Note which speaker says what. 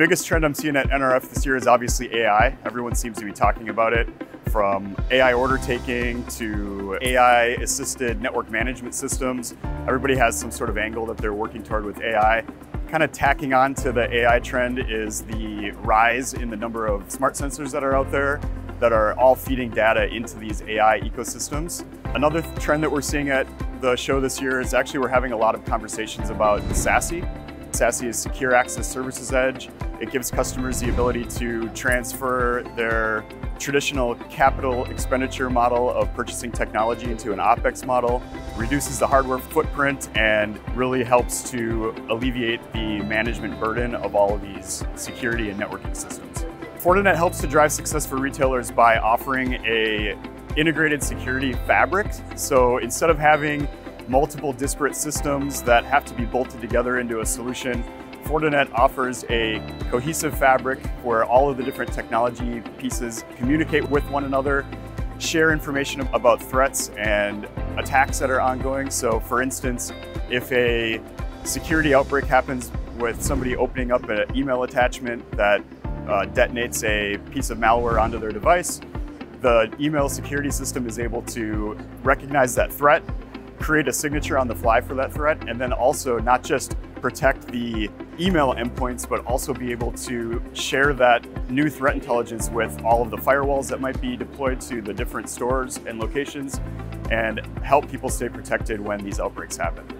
Speaker 1: biggest trend I'm seeing at NRF this year is obviously AI. Everyone seems to be talking about it from AI order taking to AI assisted network management systems. Everybody has some sort of angle that they're working toward with AI. Kind of tacking on to the AI trend is the rise in the number of smart sensors that are out there that are all feeding data into these AI ecosystems. Another trend that we're seeing at the show this year is actually we're having a lot of conversations about SASE. SASE is Secure Access Services Edge. It gives customers the ability to transfer their traditional capital expenditure model of purchasing technology into an OPEX model, reduces the hardware footprint, and really helps to alleviate the management burden of all of these security and networking systems. Fortinet helps to drive success for retailers by offering a integrated security fabric. So instead of having multiple disparate systems that have to be bolted together into a solution, Fortinet offers a cohesive fabric where all of the different technology pieces communicate with one another, share information about threats and attacks that are ongoing. So for instance, if a security outbreak happens with somebody opening up an email attachment that uh, detonates a piece of malware onto their device, the email security system is able to recognize that threat, create a signature on the fly for that threat, and then also not just protect the email endpoints, but also be able to share that new threat intelligence with all of the firewalls that might be deployed to the different stores and locations and help people stay protected when these outbreaks happen.